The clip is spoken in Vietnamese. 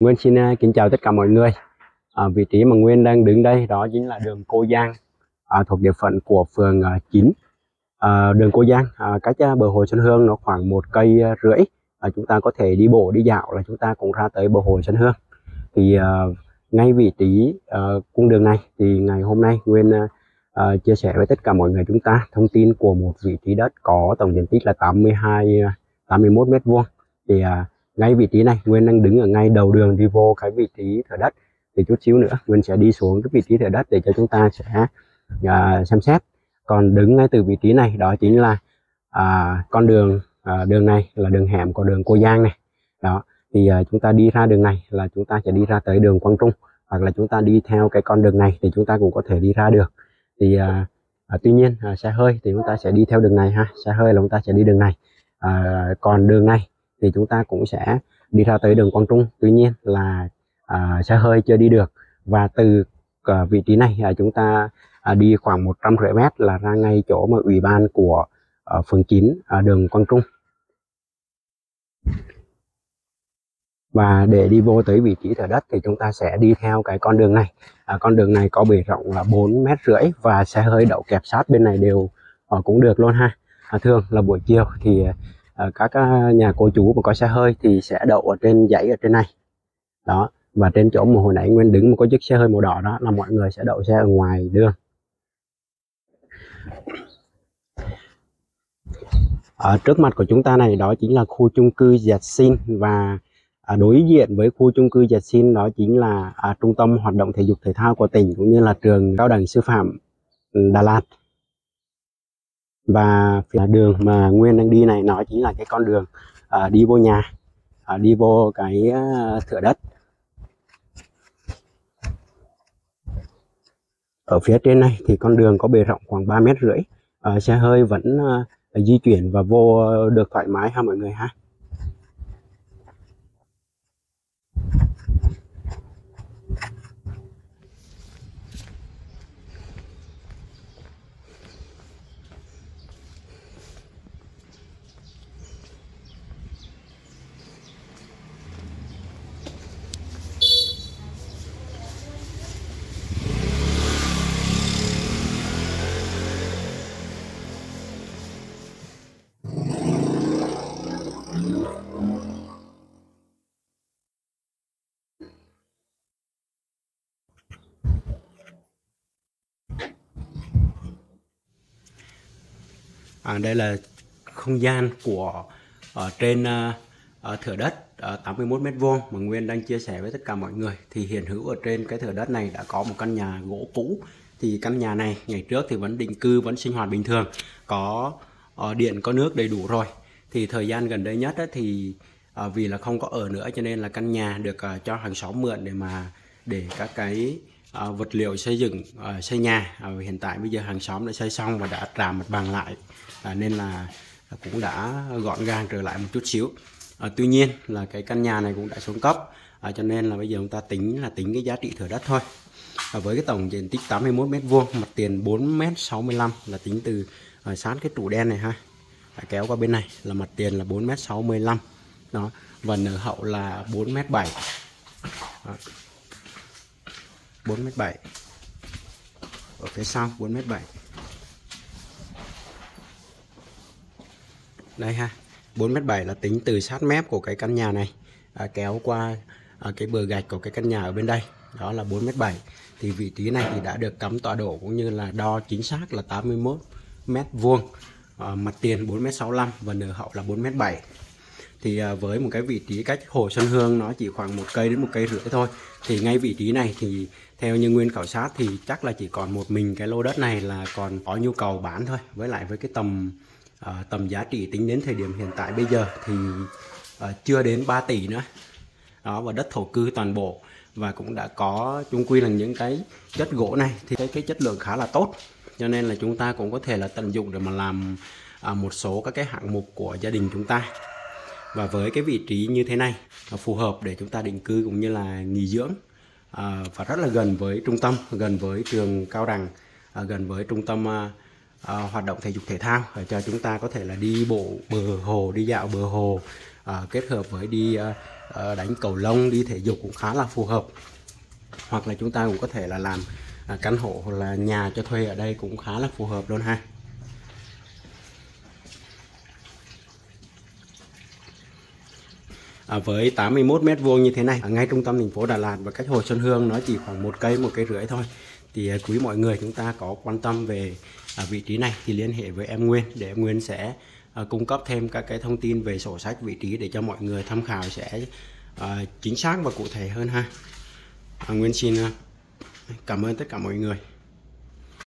Nguyên xin à, kính chào tất cả mọi người. À, vị trí mà Nguyên đang đứng đây đó chính là đường Cô Giang à, thuộc địa phận của phường à, uh, 9. À, đường Cô Giang à, cách à, bờ hồ Xuân Hương nó khoảng một cây rưỡi. À, chúng ta có thể đi bộ đi dạo là chúng ta cũng ra tới bờ hồ Xuân Hương. Thì à, ngay vị trí à, cung đường này thì ngày hôm nay Nguyên à, chia sẻ với tất cả mọi người chúng ta thông tin của một vị trí đất có tổng diện tích là 82 81 mét vuông. Thì à, ngay vị trí này Nguyên đang đứng ở ngay đầu đường đi vô cái vị trí thửa đất. Thì chút xíu nữa Nguyên sẽ đi xuống cái vị trí thửa đất để cho chúng ta sẽ uh, xem xét. Còn đứng ngay từ vị trí này đó chính là uh, con đường uh, đường này là đường hẻm của đường Cô Giang này. Đó thì uh, chúng ta đi ra đường này là chúng ta sẽ đi ra tới đường Quang Trung hoặc là chúng ta đi theo cái con đường này thì chúng ta cũng có thể đi ra được. Thì uh, à, tuy nhiên à, xe hơi thì chúng ta sẽ đi theo đường này ha xe hơi là chúng ta sẽ đi đường này. À, còn đường này thì chúng ta cũng sẽ đi ra tới đường Quang Trung. Tuy nhiên là à, xe hơi chưa đi được. Và từ à, vị trí này à, chúng ta à, đi khoảng 150 mét là ra ngay chỗ mà ủy ban của à, phường 9 à, đường Quang Trung. Và để đi vô tới vị trí thửa đất thì chúng ta sẽ đi theo cái con đường này. À, con đường này có bề rộng là 4 mét rưỡi và xe hơi đậu kẹp sát bên này đều à, cũng được luôn ha. À, thường là buổi chiều thì À, các à, nhà cô chú mà có xe hơi thì sẽ đậu ở trên dãy ở trên này. Đó và trên chỗ mà hồi nãy Nguyên đứng một có chiếc xe hơi màu đỏ đó là mọi người sẽ đậu xe ở ngoài đường. Ở trước mặt của chúng ta này đó chính là khu chung cư Dẹt Xin và à, đối diện với khu chung cư Dẹt Xin đó chính là à, trung tâm hoạt động thể dục thể thao của tỉnh cũng như là trường cao đẳng sư phạm Đà Lạt và phía đường mà Nguyên đang đi này nó chính là cái con đường à, đi vô nhà à, đi vô cái à, thửa đất. Ở phía trên này thì con đường có bề rộng khoảng 3 mét rưỡi à, xe hơi vẫn à, di chuyển và vô được thoải mái ha mọi người ha. À, đây là không gian của ở trên uh, thửa đất ở 81 mét vuông mà Nguyên đang chia sẻ với tất cả mọi người. Thì hiện hữu ở trên cái thửa đất này đã có một căn nhà gỗ cũ. Thì căn nhà này ngày trước thì vẫn định cư vẫn sinh hoạt bình thường có uh, điện có nước đầy đủ rồi. Thì thời gian gần đây nhất ấy, thì uh, vì là không có ở nữa cho nên là căn nhà được uh, cho hàng xóm mượn để mà để các cái À, vật liệu xây dựng à, xây nhà. À, hiện tại bây giờ hàng xóm đã xây xong và đã trả mặt bằng lại. À, nên là cũng đã gọn gàng trở lại một chút xíu. À, tuy nhiên là cái căn nhà này cũng đã xuống cấp. À, cho nên là bây giờ chúng ta tính là tính cái giá trị thửa đất thôi. À, với cái tổng diện tích 81 mét vuông mặt tiền 4 mét 65 là tính từ à, sát cái trụ đen này ha. À, kéo qua bên này là mặt tiền là 4 mét 65 đó và nở hậu là 4 mét 7 đó. 4m7 ở phía sau 4m7 đây ha 4m7 là tính từ sát mép của cái căn nhà này à, kéo qua à, cái bờ gạch của cái căn nhà ở bên đây. Đó là 4m7 thì vị trí này thì đã được cắm tọa độ cũng như là đo chính xác là 81 mét vuông. À, mặt tiền 4m65 và nửa hậu là 4m7 thì à, với một cái vị trí cách hồ Xuân Hương nó chỉ khoảng một cây đến một cây rưỡi thôi. Thì ngay vị trí này thì theo như nguyên khảo sát thì chắc là chỉ còn một mình cái lô đất này là còn có nhu cầu bán thôi. Với lại với cái tầm uh, tầm giá trị tính đến thời điểm hiện tại bây giờ thì uh, chưa đến 3 tỷ nữa. Đó và đất thổ cư toàn bộ. Và cũng đã có chung quy là những cái chất gỗ này thì cái cái chất lượng khá là tốt. Cho nên là chúng ta cũng có thể là tận dụng để mà làm à, một số các cái hạng mục của gia đình chúng ta và với cái vị trí như thế này phù hợp để chúng ta định cư cũng như là nghỉ dưỡng à, và rất là gần với trung tâm gần với trường cao đẳng à, gần với trung tâm à, à, hoạt động thể dục thể thao để cho chúng ta có thể là đi bộ bờ hồ đi dạo bờ hồ à, kết hợp với đi à, à đánh cầu lông đi thể dục cũng khá là phù hợp. Hoặc là chúng ta cũng có thể là làm à, căn hộ hoặc là nhà cho thuê ở đây cũng khá là phù hợp luôn ha. À, với 81 mét vuông như thế này ở ngay trung tâm thành phố Đà Lạt và cách Hồ Xuân Hương nó chỉ khoảng một cây một cây rưỡi thôi. Thì à, quý mọi người chúng ta có quan tâm về à, vị trí này thì liên hệ với em Nguyên để em Nguyên sẽ à, cung cấp thêm các cái thông tin về sổ sách vị trí để cho mọi người tham khảo sẽ à, chính xác và cụ thể hơn ha. À, Nguyên xin à, cảm ơn tất cả mọi người.